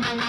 Oh,